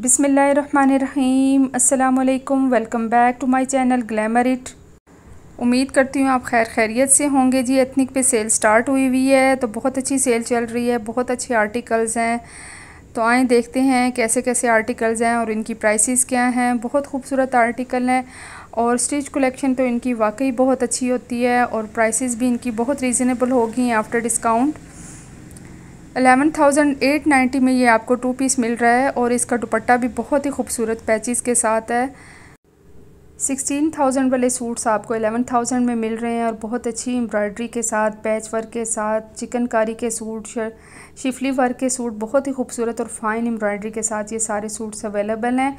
बिसमीम अल्लाम welcome back to my channel glamour it उम्मीद करती हूँ आप खैर खैरियत से होंगे। जी, एथनिक पे सेल स्टार्ट हुई हुई है तो बहुत अच्छी सेल चल रही है, बहुत अच्छे आर्टिकल्स हैं। तो आए देखते हैं कैसे कैसे आर्टिकल्स हैं और इनकी प्राइसेस क्या हैं। बहुत खूबसूरत आर्टिकल हैं और स्टिच कलेक्शन तो इनकी वाकई बहुत अच्छी होती है और प्राइसेस भी इनकी बहुत रीज़नेबल होगी after discount. Eleven thousand eight ninety में ये आपको टू पीस मिल रहा है और इसका दुपट्टा भी बहुत ही खूबसूरत पैचिस के साथ है। सिक्सटीन थाउज़ेंड वाले सूट्स आपको एलेवन थाउज़ेंड में मिल रहे हैं और बहुत अच्छी एम्ब्रॉयडरी के साथ पैच वर्क के साथ चिकनकारी के सूट शिफली वर्क के सूट बहुत ही खूबसूरत और फाइन एम्ब्रॉयडरी के साथ ये सारे सूट्स अवेलेबल हैं।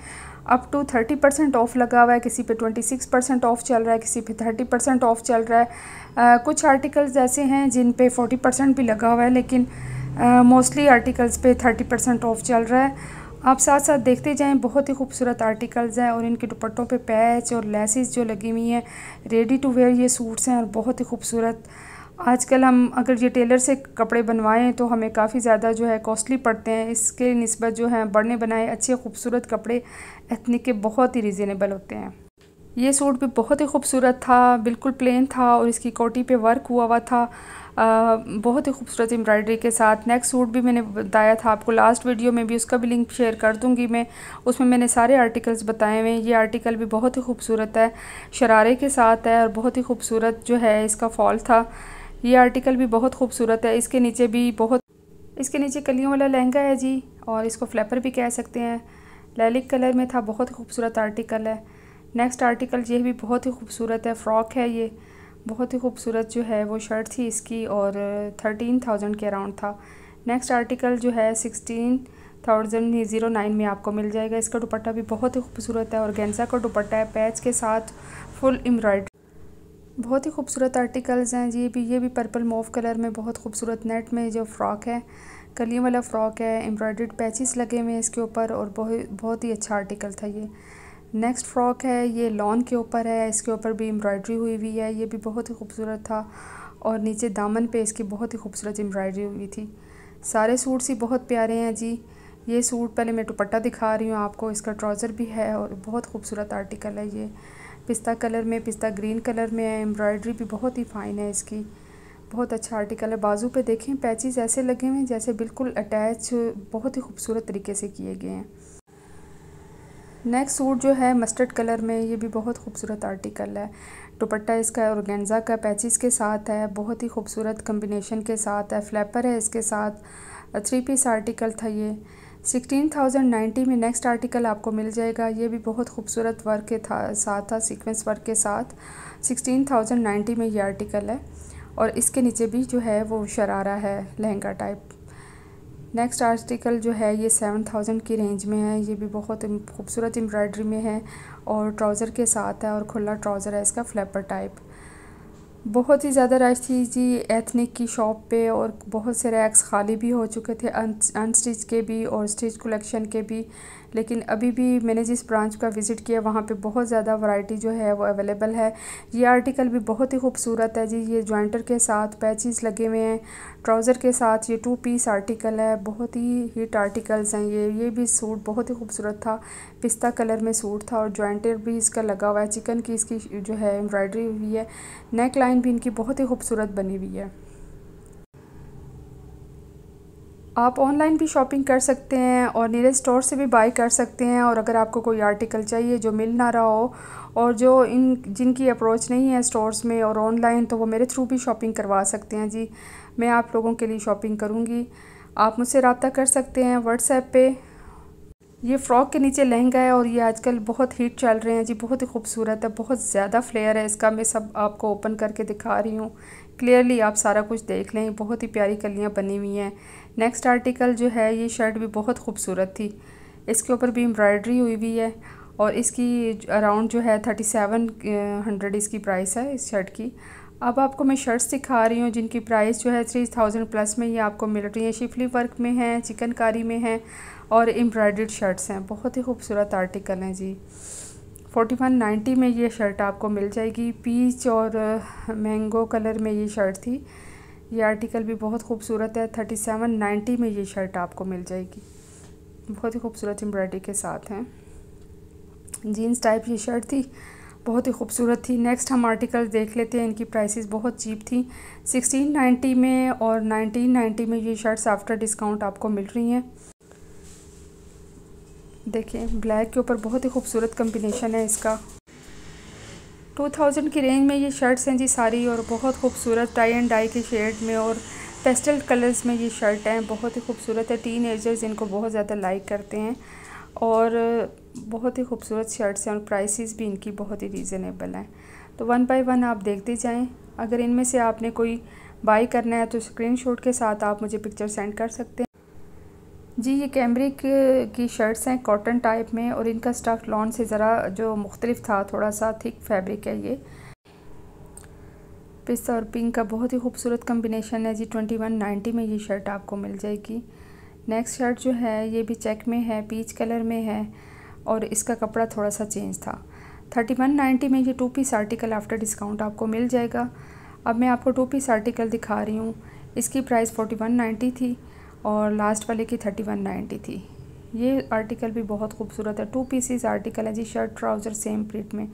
Up to thirty percent off लगा हुआ है किसी पे ट्वेंटी सिक्स परसेंट ऑफ़ चल रहा है किसी पे थर्टी परसेंट ऑफ़ चल रहा है। आ, कुछ आर्टिकल्स ऐसे हैं जिन पे फोर्टी परसेंट भी लगा हुआ है लेकिन मोस्टली आर्टिकल्स पे थर्टी परसेंट ऑफ़ चल रहा है। आप साथ साथ देखते जाएँ, बहुत ही खूबसूरत आर्टिकल्स हैं और इनके दुपट्टों पे पैच और लेसिस जो लगी हुई हैं रेडी टू वेयर ये सूट्स हैं और बहुत ही खूबसूरत। आजकल हम अगर ये टेलर से कपड़े बनवाएँ तो हमें काफ़ी ज़्यादा जो है कॉस्टली पड़ते हैं। इसके नस्बत जो है, बढ़ने बनाए अच्छे खूबसूरत कपड़े एथनिक के बहुत ही रिजनेबल होते हैं। ये सूट भी बहुत ही खूबसूरत था, बिल्कुल प्लेन था और इसकी कोटी पे वर्क हुआ हुआ था। बहुत ही खूबसूरत एम्ब्रॉयडरी के साथ। नेक्स्ट सूट भी मैंने बताया था आपको। लास्ट वीडियो में भी उसका भी लिंक शेयर कर दूँगी मैं। उसमें मैंने सारे आर्टिकल्स बताए हुए हैं। ये आर्टिकल भी बहुत ही खूबसूरत है, शरारे के साथ है और बहुत ही खूबसूरत जो है इसका फॉल था। ये आर्टिकल भी बहुत खूबसूरत है। इसके नीचे भी बहुत, इसके नीचे कलियों वाला लहंगा है जी और इसको फ्लैपर भी कह सकते हैं। लैलिक कलर में था। बहुत खूबसूरत आर्टिकल है। नेक्स्ट आर्टिकल ये भी बहुत ही खूबसूरत है। फ़्रॉक है ये। बहुत ही खूबसूरत जो है वो शर्ट थी इसकी और थर्टीन थाउज़ेंड के अराउंड था। नेक्स्ट आर्टिकल जो है सिक्सटीन थाउज़ेंड ज़ीरो नाइन में आपको मिल जाएगा। इसका दुपट्टा भी बहुत ही खूबसूरत है और गेंजा का दुपट्टा है, पैच के साथ फुल एम्ब्रॉयड बहुत ही खूबसूरत आर्टिकल्स हैं ये भी ये भी पर्पल मोव कलर में बहुत खूबसूरत नेट में जो फ्रॉक है, कलियों वाला फ़्रॉक है एम्ब्रॉयड पैचिस लगे हुए हैं इसके ऊपर और बहुत बहुत ही अच्छा आर्टिकल था ये। नेक्स्ट फ्रॉक है, ये लॉन के ऊपर है, इसके ऊपर भी एम्ब्रॉयडरी हुई हुई है, ये भी बहुत ही खूबसूरत था और नीचे दामन पे इसकी बहुत ही खूबसूरत एम्ब्रॉयडरी हुई थी। सारे सूट्स ही बहुत प्यारे हैं जी। ये सूट पहले मैं दुपट्टा दिखा रही हूँ आपको, इसका ट्राउज़र भी है और बहुत खूबसूरत आर्टिकल है ये। पिस्ता कलर में, पिस्ता ग्रीन कलर में है एम्ब्रॉयडरी भी बहुत ही फ़ाइन है इसकी। बहुत अच्छा आर्टिकल है, बाजू पे देखें पैचेस ऐसे लगे हुए हैं जैसे बिल्कुल अटैच बहुत ही खूबसूरत तरीके से किए गए हैं। नेक्स्ट सूट जो है मस्टर्ड कलर में, ये भी बहुत खूबसूरत आर्टिकल है। दुपट्टा इसका और का पैचिस के साथ है, बहुत ही खूबसूरत कम्बिनेशन के साथ है फ्लैपर है इसके साथ। थ्री पीस आर्टिकल था ये। सिक्सटीन थाउज़ेंड नाइन्टी में नेक्स्ट आर्टिकल आपको मिल जाएगा। ये भी बहुत खूबसूरत वर्क के था, साथ था सीक्वेंस वर्क के साथ। सिक्सटीन थाउज़ेंड नाइन्टी में ये आर्टिकल है। और इसके नीचे भी जो है वो शरारा है, लहंगा टाइप नेक्स्ट आर्टिकल जो है, ये सेवन थाउज़ेंड की रेंज में है। ये भी बहुत खूबसूरत एम्ब्रॉयडरी में है और ट्राउज़र के साथ है और खुला ट्राउज़र है इसका फ्लैपर टाइप बहुत ही ज़्यादा रश थी जी एथनिक की शॉप पे और बहुत से रैक्स खाली भी हो चुके थे अनस्टिच के भी और स्टिच कलेक्शन के भी। लेकिन अभी भी मैंने जिस ब्रांच का विज़िट किया, वहाँ पे बहुत ज़्यादा वैरायटी जो है वो अवेलेबल है। ये आर्टिकल भी बहुत ही खूबसूरत है जी। ये जॉइंटर के साथ पैचेस लगे हुए हैं। ट्राउज़र के साथ ये टू पीस आर्टिकल है। बहुत ही हिट आर्टिकल्स हैं ये। ये भी सूट बहुत ही खूबसूरत था। पिस्ता कलर में सूट था और जॉइंटर भी इसका लगा हुआ है। चिकन की इसकी जो है एम्ब्रॉयडरी हुई है। नेक लाइन भी इनकी बहुत ही खूबसूरत बनी हुई है। आप ऑनलाइन भी शॉपिंग कर सकते हैं और नीरे स्टोर से भी बाई कर सकते हैं और अगर आपको कोई आर्टिकल चाहिए जो मिल ना रहा हो और जो इन, जिनकी अप्रोच नहीं है स्टोर्स में और ऑनलाइन तो वो मेरे थ्रू भी शॉपिंग करवा सकते हैं जी। मैं आप लोगों के लिए शॉपिंग करूँगी। आप मुझसे रबता कर सकते हैं व्हाट्सएप पर ये फ़्रॉक के नीचे लहंगा है और ये आजकल बहुत हीट चल रहे हैं जी, बहुत ही खूबसूरत है, बहुत ज़्यादा फ्लेयर है इसका। मैं सब आपको ओपन करके दिखा रही हूँ। क्लियरली आप सारा कुछ देख लें, बहुत ही प्यारी कलियाँ बनी हुई हैं। नेक्स्ट आर्टिकल जो है, ये शर्ट भी बहुत खूबसूरत थी। इसके ऊपर भी एम्ब्रॉयडरी हुई हुई है और इसकी अराउंड जो है थर्टी सेवन हंड्रेड इसकी प्राइस है इस शर्ट की। अब आपको मैं शर्ट्स दिखा रही हूँ जिनकी प्राइस जो है थ्री थाउज़ेंड प्लस में ये आपको मिल रही है। शिफली वर्क में है, चिकनकारी में है और एम्ब्रॉयड शर्ट्स हैं। बहुत ही खूबसूरत आर्टिकल हैं जी। फोर्टी वन नाइन्टी में ये शर्ट आपको मिल जाएगी। पीच और मैंगो कलर में ये शर्ट थी। ये आर्टिकल भी बहुत खूबसूरत है। थर्टी सेवन नाइन्टी में ये शर्ट आपको मिल जाएगी। बहुत ही खूबसूरत एम्ब्रॉयडरी के साथ हैं। जीन्स टाइप ये शर्ट थी। बहुत ही खूबसूरत थी। नेक्स्ट हम आर्टिकल देख लेते हैं। इनकी प्राइसेस बहुत चीप थी। सिक्सटीन नाइन्टी में और नाइनटीन नाइन्टी में ये शर्ट्स आफ्टर डिस्काउंट आपको मिल रही हैं। देखिए ब्लैक के ऊपर बहुत ही खूबसूरत कम्बिनेशन है इसका। टू थाउज़ेंड की रेंज में ये शर्ट्स हैं जी सारी और बहुत खूबसूरत टाई एंड डाई के शेड में और पेस्टल कलर्स में ये शर्ट हैं। बहुत ही खूबसूरत है। टीन एजर्स इनको बहुत ज़्यादा लाइक करते हैं और बहुत ही खूबसूरत शर्ट्स हैं और प्राइसेस भी इनकी बहुत ही रीज़नेबल हैं। तो वन बाय वन आप देखते जाएँ। अगर इनमें से आपने कोई बाई करना है तो स्क्रीनशॉट के साथ आप मुझे पिक्चर सेंड कर सकते हैं। जी, ये कैमरिक की शर्ट्स हैं, कॉटन टाइप में और इनका स्टफ़ लॉन से ज़रा जो मुख्तलिफ़ था थोड़ा सा थिक फैब्रिक है ये। पिस्ता और पिंक का बहुत ही खूबसूरत कम्बिनेशन है जी ट्वेंटी वन नाइन्टी में ये शर्ट आपको मिल जाएगी। नेक्स्ट शर्ट जो है, ये भी चेक में है पीच कलर में है और इसका कपड़ा थोड़ा सा चेंज था। थर्टी वन नाइन्टी में ये two piece article after discount आपको मिल जाएगा। अब मैं आपको टू पीस आर्टिकल दिखा रही हूँ। इसकी प्राइस फोर्टी वन नाइन्टी थी। और लास्ट वाले की थर्टी वन नाइन्टी थी। ये आर्टिकल भी बहुत खूबसूरत है। टू पीसीज आर्टिकल है जी शर्ट ट्राउज़र सेम प्रिंट में।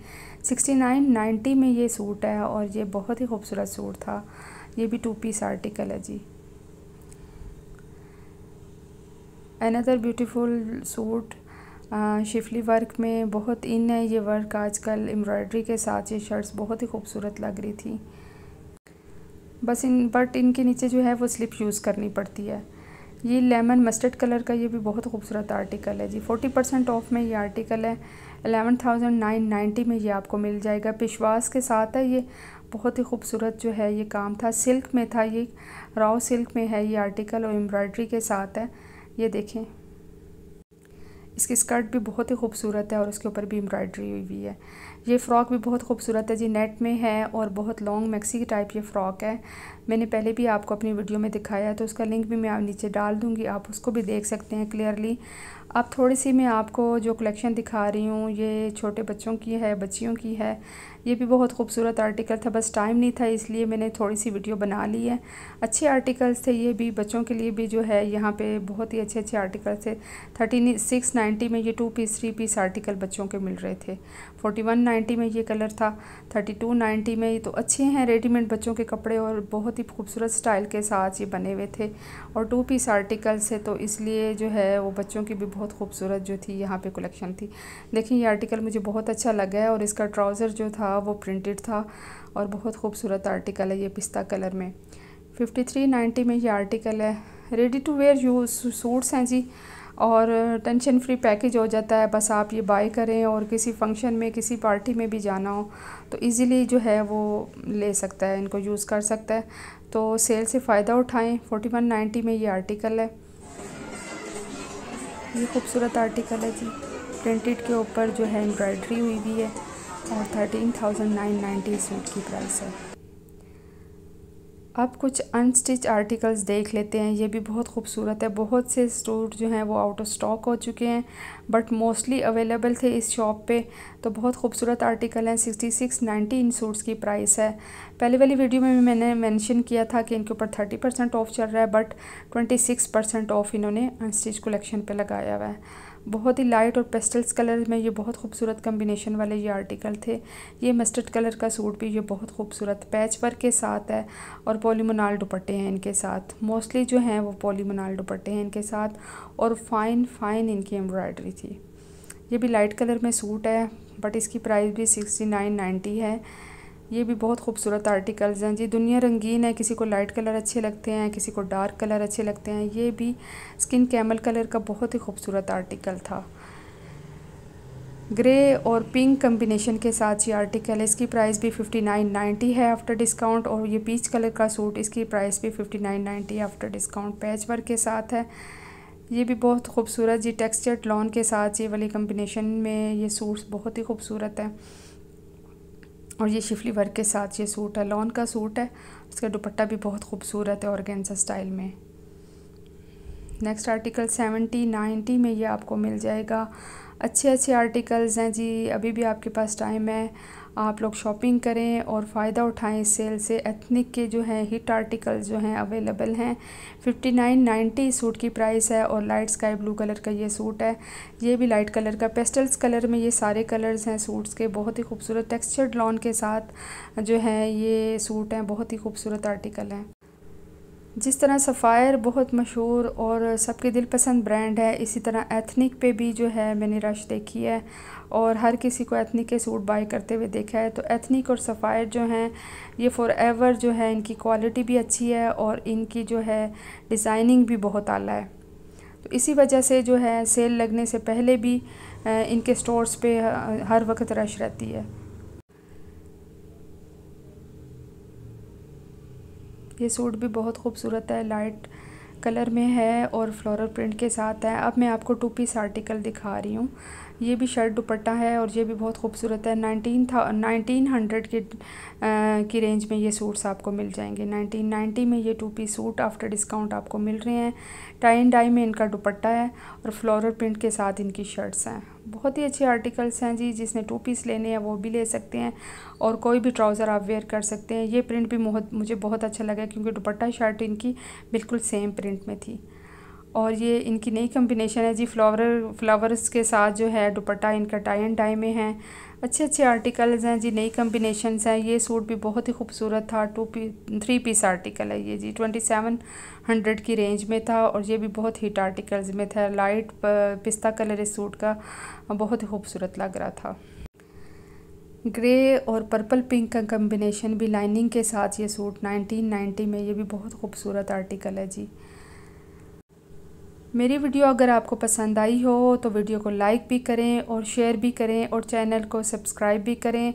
सिक्सटी नाइन नाइन्टी में ये सूट है और ये बहुत ही खूबसूरत सूट था। ये भी टू पीस आर्टिकल है जी। Another beautiful suit schiffli work में बहुत इन है ये वर्क आजकल एम्ब्रॉयडरी के साथ ये शर्ट्स बहुत ही खूबसूरत लग रही थी। बस इन बट इनके नीचे जो है वो स्लिप यूज़ करनी पड़ती है। ये लेमन मस्टर्ड कलर का ये भी बहुत खूबसूरत आर्टिकल है जी। फोर्टी परसेंट ऑफ़ में ये आर्टिकल है। एलेवन थाउज़ेंड नाइन नाइन्टी में ये आपको मिल जाएगा। पिशवास के साथ है ये। बहुत ही खूबसूरत जो है ये काम था। सिल्क में था ये। राव सिल्क में है ये आर्टिकल और एम्ब्रॉयड्री के साथ है। ये देखें। इसकी स्कर्ट भी बहुत ही खूबसूरत है और उसके ऊपर भी एम्ब्रॉयडरी हुई हुई है। ये फ़्रॉक भी बहुत खूबसूरत है जी, नेट में है और बहुत लॉन्ग मैक्सी टाइप ये फ़्रॉक है। मैंने पहले भी आपको अपनी वीडियो में दिखाया है तो उसका लिंक भी मैं नीचे डाल दूँगी, आप उसको भी देख सकते हैं क्लियरली अब थोड़ी सी मैं आपको जो कलेक्शन दिखा रही हूँ, ये छोटे बच्चों की है, बच्चियों की है, ये भी बहुत खूबसूरत आर्टिकल था, बस टाइम नहीं था, इसलिए मैंने थोड़ी सी वीडियो बना ली है। अच्छे आर्टिकल्स थे, ये भी बच्चों के लिए भी जो है, यहाँ पे बहुत ही अच्छे अच्छे आर्टिकल्स थे। थर्टी सिक्स नाइन्टी में ये two piece three piece article बच्चों के मिल रहे थे। फोर्टी वन नाइन्टी में ये कलर था, थर्टी टू नाइन्टी में ये तो अच्छे हैं रेडीमेड बच्चों के कपड़े और बहुत ही खूबसूरत स्टाइल के साथ ये बने हुए थे। और टू पीस आर्टिकल्स है तो इसलिए जो है वो बच्चों की भी बहुत खूबसूरत जो थी यहाँ पे कलेक्शन थी। देखिए, ये आर्टिकल मुझे बहुत अच्छा लगा है और इसका ट्राउज़र जो था वो प्रिंटेड था और बहुत खूबसूरत आर्टिकल है ये पिस्ता कलर में। फिफ्टी थ्री नाइन्टी में ये आर्टिकल है। Ready to wear use suits हैं जी। और टेंशन फ्री पैकेज हो जाता है, बस आप ये बाय करें और किसी फ़ंक्शन में, किसी पार्टी में भी जाना हो तो इजीली जो है वो ले सकता है, इनको यूज़ कर सकता है। तो सेल से फ़ायदा उठाएँ फोर्टी वन नाइन्टी में ये आर्टिकल है। ये खूबसूरत आर्टिकल है जी। प्रिंटेड के ऊपर जो है एम्ब्रॉयड्री हुई भी है और thirteen thousand nine ninety suit की प्राइस है। अब कुछ अनस्टिच आर्टिकल्स देख लेते हैं, ये भी बहुत खूबसूरत है। बहुत से सूट जो हैं वो आउट ऑफ़ स्टॉक हो चुके हैं बट मोस्टली अवेलेबल थे इस शॉप पे। तो बहुत खूबसूरत आर्टिकल हैं सिक्सटी सिक्स नाइन्टी इन सूट्स की प्राइस है। पहले वाली वीडियो में मैंने मेंशन किया था कि इनके ऊपर थर्टी परसेंट ऑफ़ चल रहा है but twenty six percent off इन्होंने अनस्टिच कलेक्शन पर लगाया हुआ है। बहुत ही लाइट और पेस्टल्स कलर में ये बहुत खूबसूरत कम्बिनेशन वाले ये आर्टिकल थे। ये मस्टर्ड कलर का सूट भी ये बहुत खूबसूरत पैच वर्क के साथ है और पोलीमोनाल दुपट्टे हैं इनके साथ। मोस्टली जो हैं वो पोलीमोनाल दुपट्टे हैं इनके साथ और फ़ाइन फ़ाइन इनकी एम्ब्रॉयडरी थी। ये भी लाइट कलर में सूट है बट इसकी प्राइस भी सिक्सटी नाइन नाइन्टी है। ये भी बहुत खूबसूरत आर्टिकल्स हैं। जी, दुनिया रंगीन है, किसी को लाइट कलर अच्छे लगते हैं, किसी को डार्क कलर अच्छे लगते हैं। ये भी स्किन कैमल कलर का बहुत ही खूबसूरत आर्टिकल था। ग्रे और पिंक कम्बिनेशन के साथ ये आर्टिकल है। इसकी प्राइस भी फिफ्टी नाइन नाइन्टी है आफ्टर डिस्काउंट और ये पीच कलर का सूट इसकी प्राइस भी fifty nine ninety after discount patch work के साथ है। ये भी बहुत खूबसूरत। जी टेक्सचर्ड लॉन के साथ ये वाली कम्बिनेशन में ये सूट्स बहुत ही खूबसूरत है। और ये शिफली वर्क के साथ ये सूट है, लॉन का सूट है। इसका दुपट्टा भी बहुत खूबसूरत है औरगेंसा स्टाइल में। नेक्स्ट आर्टिकल सेवेंटी नाइन्टी में ये आपको मिल जाएगा। अच्छे अच्छे आर्टिकल्स हैं जी, अभी भी आपके पास टाइम है। आप लोग शॉपिंग करें और फ़ायदा उठाएँ इस सेल से। एथनिक के जो हैं, हिट आर्टिकल जो हैं, अवेलेबल हैं। फिफ्टी नाइन नाइन्टी सूट की प्राइस है और लाइट स्काई ब्लू कलर का ये सूट है। ये भी लाइट कलर का। पेस्टल्स कलर में ये सारे कलर्स हैं सूट्स के। बहुत ही खूबसूरत। टेक्सचर्ड लॉन के साथ जो है, ये सूट हैं। बहुत ही खूबसूरत आर्टिकल हैं। जिस तरह सफ़ायर बहुत मशहूर और सबके दिल पसंद ब्रांड है, इसी तरह एथनिक पे भी जो है मैंने रश देखी है और हर किसी को एथनिक के सूट बाय करते हुए देखा है। तो एथनिक और सफ़ायर जो हैं, ये फ़ॉर एवर जो है इनकी क्वालिटी भी अच्छी है और इनकी जो है डिज़ाइनिंग भी बहुत आला है। तो इसी वजह से जो है सेल लगने से पहले भी इनके स्टोर्स पे हर वक्त रश रहती है। ये सूट भी बहुत खूबसूरत है लाइट कलर में है और फ्लोरल प्रिंट के साथ है। अब मैं आपको टू पीस आर्टिकल दिखा रही हूँ। ये भी शर्ट दुपट्टा है और ये भी बहुत खूबसूरत है। नाइनटीन था, नाइनटीन हंड्रेड के की रेंज में ये सूट्स आपको मिल जाएँगे। नाइनटीन नाइन्टी में ये two piece suit after discount आपको मिल रहे हैं। टाई एंड डाई में इनका दुपट्टा है और फ्लोरल प्रिंट के साथ इनकी शर्ट्स हैं। बहुत ही अच्छे आर्टिकल्स हैं जी, जिसने टू पीस लेने हैं वो भी ले सकते हैं और कोई भी ट्राउज़र आप वेयर कर सकते हैं। ये प्रिंट भी बहुत मुझे बहुत अच्छा लगा क्योंकि दुपट्टा शर्ट इनकी बिल्कुल सेम प्रिंट में थी। और ये इनकी नई कम्बिनेशन है जी फ्लावर फ्लावर्स के साथ जो है, दुपट्टा इनका टाई एंड टाई में है। अच्छे अच्छे आर्टिकल्स हैं जी, नई कम्बिनेशन हैं। ये सूट भी बहुत ही खूबसूरत था two P three piece article है ये जी ट्वेंटी सेवन हंड्रेड की रेंज में था और ये भी बहुत हिट आर्टिकल्स में था। लाइट पिस्ता कलर इस सूट का बहुत ही खूबसूरत लग रहा था। ग्रे और पर्पल पिंक का कम्बिनेशन भी लाइनिंग के साथ ये सूट 1990 में ये भी बहुत खूबसूरत आर्टिकल है जी। मेरी वीडियो अगर आपको पसंद आई हो तो वीडियो को लाइक भी करें और शेयर भी करें और चैनल को सब्सक्राइब भी करें।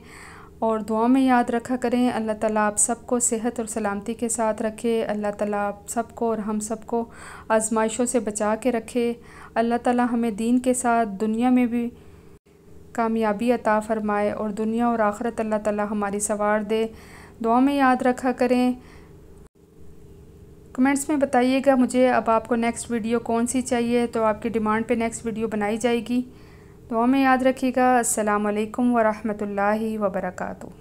और दुआ में याद रखा करें, अल्लाह ताला आप सबको सेहत और सलामती के साथ रखे। अल्लाह ताला आप सबको और हम सबको आजमाइशों से बचा के रखे। अल्लाह ताला हमें दीन के साथ दुनिया में भी कामयाबी अता फ़रमाए और दुनिया और आखरत अल्लाह ताला हमारी सवार दे। दुआ में याद रखा करें कमेंट्स में बताइएगा मुझे अब आपको नेक्स्ट वीडियो कौन सी चाहिए तो आपकी डिमांड पे नेक्स्ट वीडियो बनाई जाएगी। तो हमें याद रखिएगा। अस्सलाम वालेकुम वरहमतुल्लाहि वबरकatuh